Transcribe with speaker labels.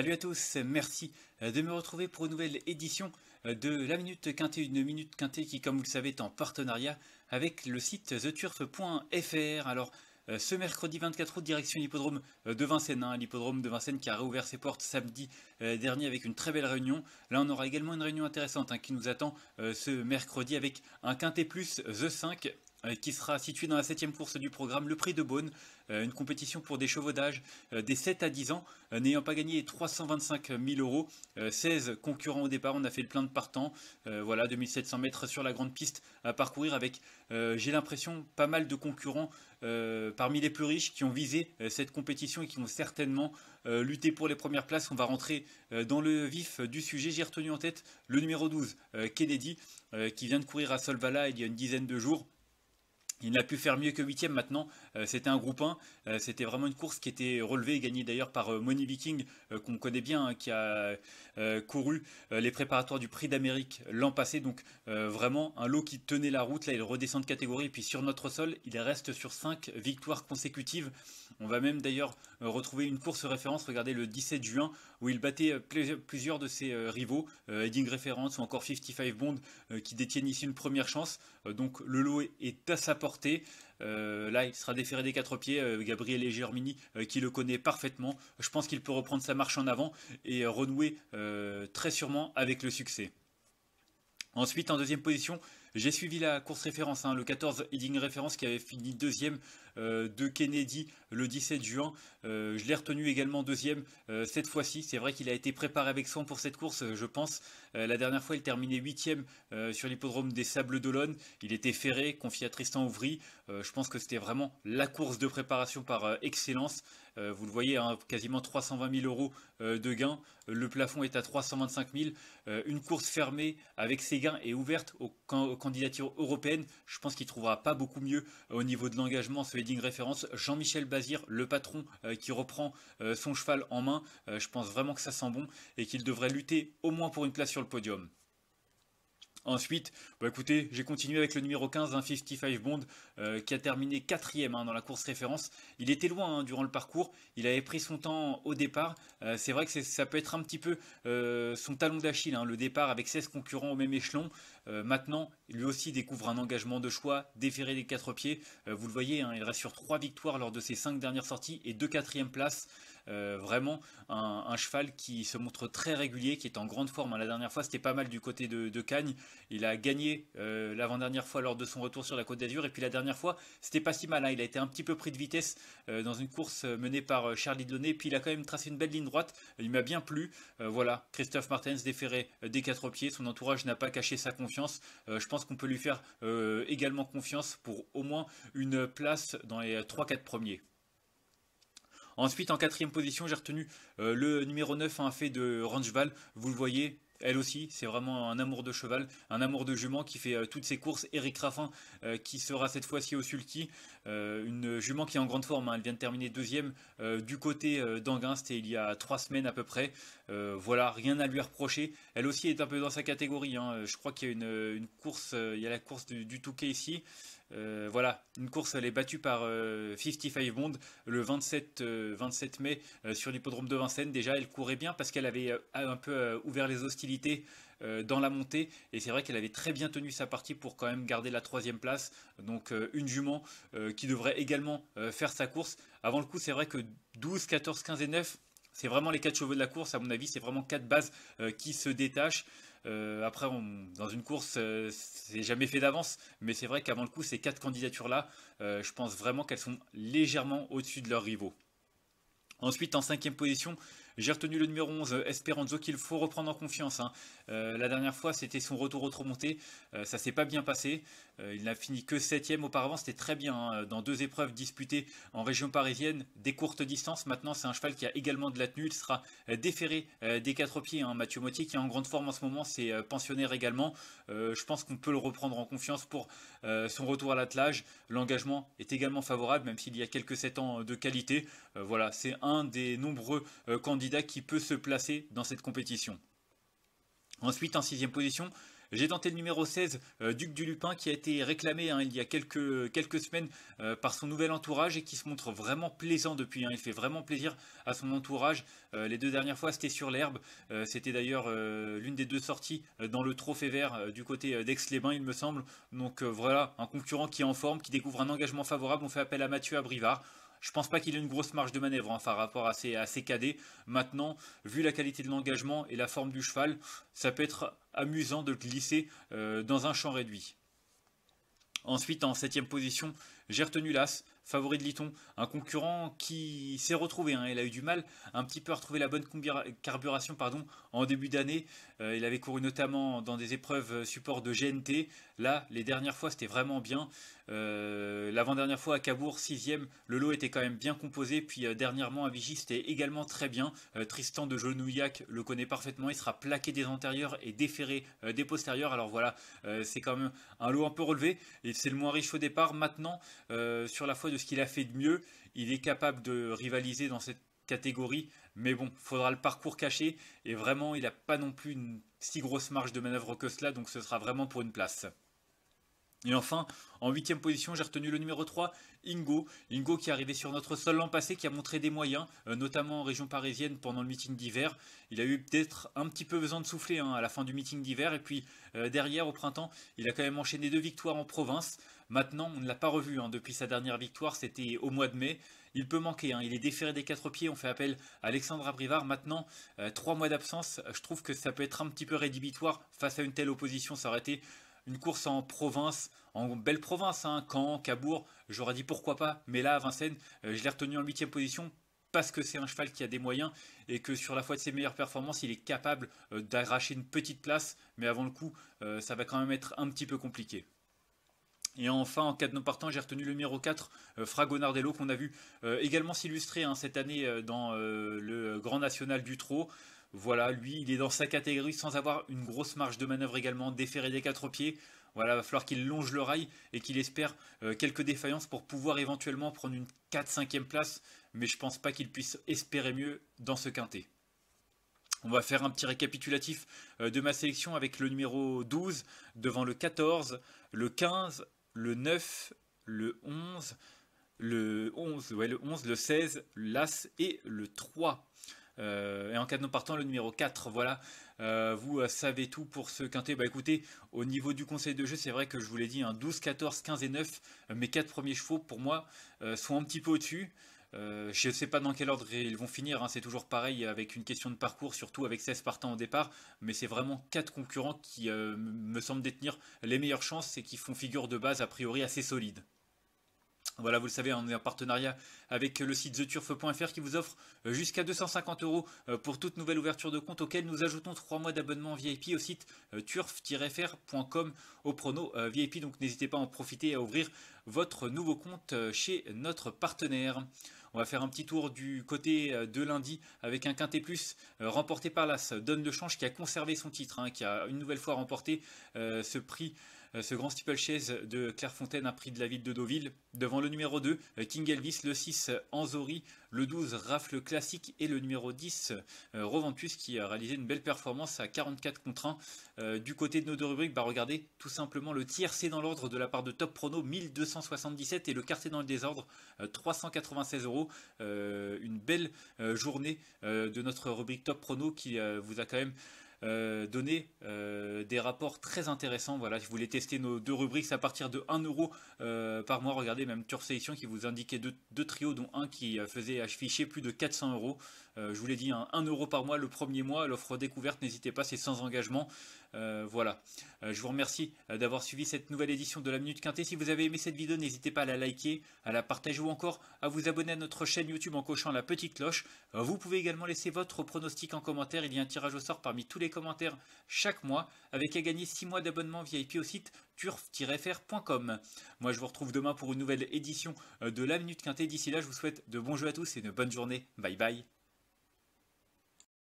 Speaker 1: Salut à tous, merci de me retrouver pour une nouvelle édition de la Minute Quintée, une Minute Quintée qui, comme vous le savez, est en partenariat avec le site theturf.fr. Alors, ce mercredi 24 août, direction l'hippodrome de Vincennes, hein, l'hippodrome de Vincennes qui a réouvert ses portes samedi dernier avec une très belle réunion. Là, on aura également une réunion intéressante hein, qui nous attend ce mercredi avec un Quintet Plus The 5 euh, qui sera situé dans la septième course du programme, le Prix de Beaune, euh, une compétition pour des chevaux d'âge euh, des 7 à 10 ans, n'ayant pas gagné 325 000 euros, 16 concurrents au départ, on a fait le plein de partants, voilà, 2700 mètres sur la grande piste à parcourir avec, j'ai l'impression, pas mal de concurrents parmi les plus riches qui ont visé cette compétition et qui vont certainement lutter pour les premières places. On va rentrer dans le vif du sujet, j'ai retenu en tête le numéro 12, Kennedy, qui vient de courir à Solvala il y a une dizaine de jours. Il n'a pu faire mieux que huitième maintenant. Euh, c'était un groupe 1. Euh, c'était vraiment une course qui était relevée et gagnée d'ailleurs par euh, Money Viking, qu'on connaît bien, hein, qui a couru les préparatoires du Prix d'Amérique l'an passé. Donc vraiment un lot qui tenait la route. Là, il redescend de catégorie. Et puis sur notre sol, il reste sur 5 victoires consécutives. On va même d'ailleurs retrouver une course référence. Regardez le 17 juin où il battait plusieurs de ses rivaux, Heading Reference ou encore 55 Bond, qui détiennent ici une première chance. donc le lot est à sa portée là, il sera déféré des quatre pieds. Euh, Gabriel et Germini, euh, qui le connaît parfaitement, je pense qu'il peut reprendre sa marche en avant et renouer très sûrement avec le succès. Ensuite, en deuxième position, j'ai suivi la course référence, hein, le 14 Heading Référence qui avait fini deuxième euh, de Kennedy le 17 juin. Euh, je l'ai retenu également deuxième euh, cette fois-ci. C'est vrai qu'il a été préparé avec soin pour cette course, je pense. la dernière fois, il terminait huitième sur l'hippodrome des Sables d'Olonne. Il était ferré, confié à Tristan Ouvry. je pense que c'était vraiment la course de préparation par excellence. Vous le voyez, hein, quasiment 320 000 euros de gains. Le plafond est à 325 000. une course fermée avec ses gains et ouverte au, candidature européenne, je pense qu'il trouvera pas beaucoup mieux euh, au niveau de l'engagement ce heading référence. Jean-Michel Bazir, le patron euh, qui reprend euh, son cheval en main, je pense vraiment que ça sent bon et qu'il devrait lutter au moins pour une place sur le podium. Ensuite, bah écoutez, j'ai continué avec le numéro 15, un 55 Bond, euh, qui a terminé quatrième hein, dans la course référence. Il était loin hein, durant le parcours, il avait pris son temps au départ. Euh, c'est vrai que ça peut être un petit peu euh, son talon d'Achille, hein, le départ avec 16 concurrents au même échelon. maintenant, lui aussi découvre un engagement de choix, déféré des quatre pieds. vous le voyez, il reste sur 3 victoires lors de ses 5 dernières sorties et 2 quatrièmes places. Vraiment un, cheval qui se montre très régulier, qui est en grande forme. La dernière fois, c'était pas mal du côté de, de Cagnes. Il a gagné euh, l'avant-dernière fois lors de son retour sur la Côte d'Azur. Et puis la dernière fois, c'était pas si mal. Hein. Il a été un petit peu pris de vitesse euh, dans une course euh, menée par Charlie Delaunay. Puis il a quand même tracé une belle ligne droite. Il m'a bien plu. voilà, Christophe Martens déféré des quatre pieds. Son entourage n'a pas caché sa confiance. je pense qu'on peut lui faire également confiance pour au moins une place dans les 3-4 premiers. Ensuite, en quatrième position, j'ai retenu le numéro 9, un fait de Rangeval. Vous le voyez, elle aussi, c'est vraiment un amour de cheval, un amour de jument qui fait euh, toutes ses courses. Eric Raffin euh, qui sera cette fois-ci au sulky, euh, une jument qui est en grande forme. Hein. elle vient de terminer deuxième du côté d'Anguin, c'était il y a trois semaines à peu près. voilà, rien à lui reprocher. Elle aussi est un peu dans sa catégorie. Hein. je crois qu'il y a une, course, il y a la course du, du Touquet ici. Euh, voilà, une course elle est battue par 55 euh, Bond le 27, 27 euh, mai sur l'hippodrome de Vincennes. Déjà, elle courait bien parce qu'elle avait un peu ouvert les hostilités dans la montée et c'est vrai qu'elle avait très bien tenu sa partie pour quand même garder la troisième place. Donc une jument qui devrait également faire sa course. Avant le coup, c'est vrai que 12, 14, 15 et 9 c'est vraiment les quatre chevaux de la course, à mon avis, c'est vraiment quatre bases qui se détachent. Euh, après, dans une course, euh, c'est jamais fait d'avance, mais c'est vrai qu'avant le coup, ces quatre candidatures-là, euh, je pense vraiment qu'elles sont légèrement au-dessus de leurs rivaux. Ensuite, en cinquième position, j'ai retenu le numéro 11, Esperanzo, qu'il faut reprendre en confiance. Hein. La dernière fois, c'était son retour au remonté. Euh, ça s'est pas bien passé. Euh, il n'a fini que 7 Auparavant, c'était très bien. Hein. Dans deux épreuves disputées en région parisienne, des courtes distances. Maintenant, c'est un cheval qui a également de la tenue. Il sera déféré des quatre pieds. Hein. Mathieu Mottier, qui est en grande forme en ce moment, c'est pensionnaire également. je pense qu'on peut le reprendre en confiance pour son retour à l'attelage. L'engagement est également favorable, même s'il y a quelques 7 ans de qualité. voilà, c'est un des nombreux candidats qui peut se placer dans cette compétition. Ensuite, en sixième position, J'ai tenté le numéro 16, Duc du Lupin, qui a été réclamé hein, il y a quelques, quelques semaines par son nouvel entourage et qui se montre vraiment plaisant depuis. Hein. Il fait vraiment plaisir à son entourage. les deux dernières fois, c'était sur l'herbe. c'était d'ailleurs l'une des deux sorties dans le trophée vert du côté d'Aix-les-Bains, il me semble. Donc voilà, un concurrent qui est en forme, qui découvre un engagement favorable. On fait appel à Mathieu Abrivard. Je pense pas qu'il ait une grosse marge de manœuvre hein, par rapport à ses, à ses cadets. Maintenant, vu la qualité de l'engagement et la forme du cheval, ça peut être amusant de glisser euh, dans un champ réduit. Ensuite, en septième position, j'ai retenu l'As, favori de Liton, un concurrent qui s'est retrouvé. Hein, il a eu du mal un petit peu à retrouver la bonne carburation en début d'année. Euh, il avait couru notamment dans des épreuves support de GNT. Là, les dernières fois, c'était vraiment bien. Euh, l'avant-dernière fois à Cabourg, sixième, le lot était quand même bien composé. Puis euh, dernièrement à Vichy, c'était également très bien. Tristan de Genouillac le connaît parfaitement. Il sera plaqué des antérieurs et déféré des postérieurs. Alors voilà, c'est quand même un lot un peu relevé. Et c'est le moins riche au départ. Maintenant, sur la foi de ce qu'il a fait de mieux, il est capable de rivaliser dans cette catégorie, mais bon, faudra le parcours caché, et vraiment, il n'a pas non plus une si grosse marge de manœuvre que cela, donc ce sera vraiment pour une place. Et enfin, en huitième position, j'ai retenu le numéro 3, Ingo. Ingo qui est arrivé sur notre sol l'an passé, qui a montré des moyens, euh, notamment en région parisienne pendant le meeting d'hiver. Il a eu peut-être un petit peu besoin de souffler hein, à la fin du meeting d'hiver. Et puis euh, derrière, au printemps, il a quand même enchaîné deux victoires en province. Maintenant, on ne l'a pas revu hein, depuis sa dernière victoire, c'était au mois de mai. Il peut manquer, hein. il est déféré des quatre pieds, on fait appel à Alexandre Abrivard. Maintenant, euh, trois mois d'absence, je trouve que ça peut être un petit peu rédhibitoire face à une telle opposition. Ça aurait été une course en province, en belle province, hein, Caen, Cabourg, j'aurais dit pourquoi pas, mais là à Vincennes, euh, je l'ai retenu en huitième position parce que c'est un cheval qui a des moyens et que sur la foi de ses meilleures performances, il est capable euh, d'arracher une petite place, mais avant le coup, euh, ça va quand même être un petit peu compliqué. Et enfin, en cas de non partant, j'ai retenu le numéro 4, Fragonardello, qu'on a vu également s'illustrer hein, cette année dans le Grand National du Trot. Voilà, lui, il est dans sa catégorie sans avoir une grosse marge de manœuvre également, déféré des quatre pieds. Voilà, il va falloir qu'il longe le rail et qu'il espère euh, quelques défaillances pour pouvoir éventuellement prendre une 4-5e place. Mais je pense pas qu'il puisse espérer mieux dans ce quintet. On va faire un petit récapitulatif euh, de ma sélection avec le numéro 12 devant le 14, le 15, le 9, le 11, le 11, ouais, le 11, le 16, l'As et le 3. Euh, et en cas de non partant, le numéro 4. Voilà, euh, vous euh, savez tout pour ce quintet. Bah écoutez, au niveau du conseil de jeu, c'est vrai que je vous l'ai dit, 12, 14, 15 et 9, mes 4 premiers chevaux, pour moi, sont un petit peu au-dessus. je ne sais pas dans quel ordre ils vont finir, hein. c'est toujours pareil avec une question de parcours, surtout avec 16 partants au départ, mais c'est vraiment 4 concurrents qui me semblent détenir les meilleures chances et qui font figure de base a priori assez solide. Voilà, vous le savez, on est en partenariat avec le site theturf.fr qui vous offre euh, jusqu'à 250 euros euh, pour toute nouvelle ouverture de compte auquel nous ajoutons 3 mois d'abonnement VIP au site euh, turf-fr.com au prono VIP. Donc n'hésitez pas à en profiter et à ouvrir votre nouveau compte chez notre partenaire. On va faire un petit tour du côté de lundi avec un quintet plus remporté par l'As Donne de Change qui a conservé son titre, hein, qui a une nouvelle fois remporté ce prix ce grand steeple-chaise de Clairefontaine a pris de la ville de Deauville. Devant le numéro 2, euh, King Elvis, le 6, Anzori, le 12, Rafle Classique et le numéro 10, euh, Roventus, qui a réalisé une belle performance à 44 contre 1. du côté de nos deux rubriques, bah regardez tout simplement le tiercé dans l'ordre de la part de Top Prono, 1277 et le quartier dans le désordre, 396 euros. une belle journée de notre rubrique Top Prono qui vous a quand même euh, donner euh, des rapports très intéressants. Voilà, je voulais tester nos deux rubriques à partir de 1 euro euh, par mois. Regardez, même Tour Sélection qui vous indiquait deux, trios, dont un qui faisait afficher plus de 400 euros. je vous l'ai dit, 1 hein, euro par mois le premier mois. L'offre découverte, n'hésitez pas, c'est sans engagement. Voilà. je vous remercie d'avoir suivi cette nouvelle édition de la Minute Quintée. Si vous avez aimé cette vidéo, n'hésitez pas à la liker, à la partager ou encore à vous abonner à notre chaîne YouTube en cochant la petite cloche. vous pouvez également laisser votre pronostic en commentaire. Il y a un tirage au sort parmi tous les commentaires chaque mois avec à gagner 6 mois d'abonnement VIP au site turf-fr.com. Moi je vous retrouve demain pour une nouvelle édition euh, de la Minute Quintée. D'ici là je vous souhaite de bons jeux à tous et une bonne journée. Bye bye